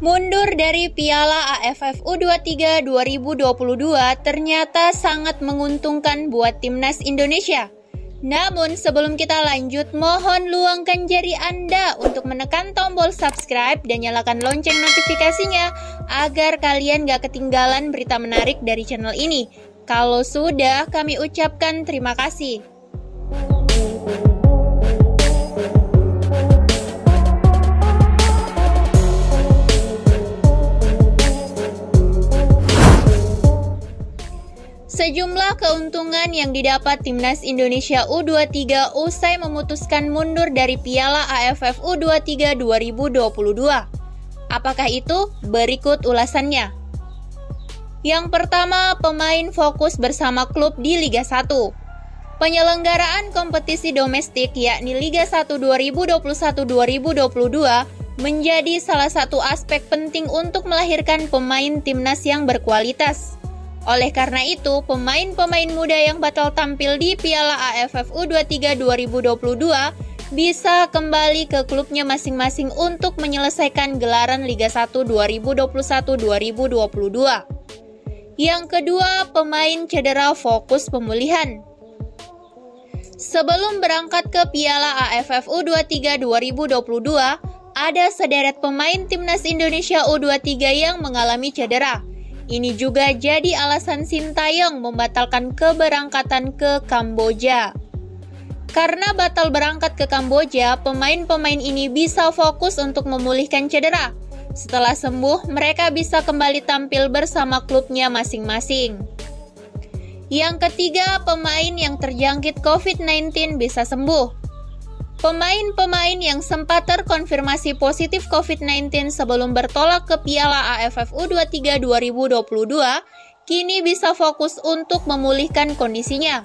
Mundur dari Piala AFF U23 2022 ternyata sangat menguntungkan buat timnas Indonesia. Namun sebelum kita lanjut, mohon luangkan jari Anda untuk menekan tombol subscribe dan nyalakan lonceng notifikasinya agar kalian gak ketinggalan berita menarik dari channel ini. Kalau sudah, kami ucapkan terima kasih. Sejumlah keuntungan yang didapat timnas Indonesia U23 usai memutuskan mundur dari Piala AFF U23 2022. Apakah itu? Berikut ulasannya. Yang pertama, pemain fokus bersama klub di Liga 1. Penyelenggaraan kompetisi domestik yakni Liga 1 2021-2022 menjadi salah satu aspek penting untuk melahirkan pemain timnas yang berkualitas. Oleh karena itu, pemain-pemain muda yang batal tampil di Piala AFF U23 2022 bisa kembali ke klubnya masing-masing untuk menyelesaikan gelaran Liga 1 2021-2022. Yang kedua, pemain cedera fokus pemulihan. Sebelum berangkat ke Piala AFF U23 2022, ada sederet pemain timnas Indonesia U23 yang mengalami cedera. Ini juga jadi alasan Sintayong membatalkan keberangkatan ke Kamboja. Karena batal berangkat ke Kamboja, pemain-pemain ini bisa fokus untuk memulihkan cedera. Setelah sembuh, mereka bisa kembali tampil bersama klubnya masing-masing. Yang ketiga, pemain yang terjangkit COVID-19 bisa sembuh. Pemain-pemain yang sempat terkonfirmasi positif COVID-19 sebelum bertolak ke Piala AFF U23 2022 kini bisa fokus untuk memulihkan kondisinya.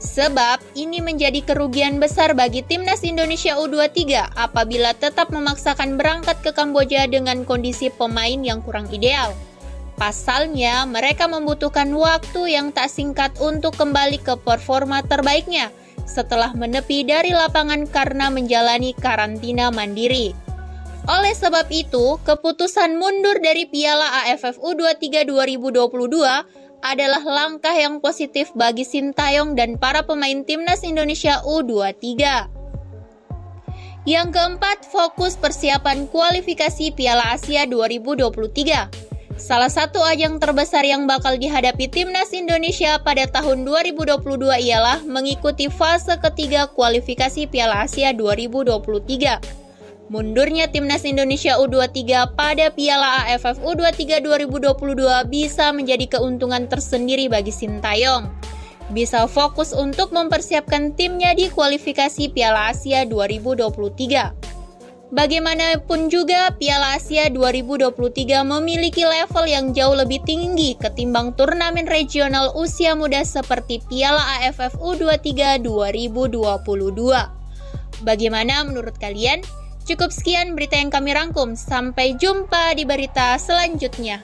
Sebab ini menjadi kerugian besar bagi timnas Indonesia U23 apabila tetap memaksakan berangkat ke Kamboja dengan kondisi pemain yang kurang ideal. Pasalnya, mereka membutuhkan waktu yang tak singkat untuk kembali ke performa terbaiknya – setelah menepi dari lapangan karena menjalani karantina mandiri. Oleh sebab itu, keputusan mundur dari Piala AFF U23 2022 adalah langkah yang positif bagi Sintayong dan para pemain timnas Indonesia U23. Yang keempat, fokus persiapan kualifikasi Piala Asia 2023. Salah satu ajang terbesar yang bakal dihadapi timnas Indonesia pada tahun 2022 ialah mengikuti fase ketiga kualifikasi Piala Asia 2023. Mundurnya timnas Indonesia U23 pada Piala AFF U23 2022 bisa menjadi keuntungan tersendiri bagi Sintayong. Bisa fokus untuk mempersiapkan timnya di kualifikasi Piala Asia 2023. Bagaimanapun juga, Piala Asia 2023 memiliki level yang jauh lebih tinggi ketimbang turnamen regional usia muda seperti Piala AFF U23 2022. Bagaimana menurut kalian? Cukup sekian berita yang kami rangkum. Sampai jumpa di berita selanjutnya.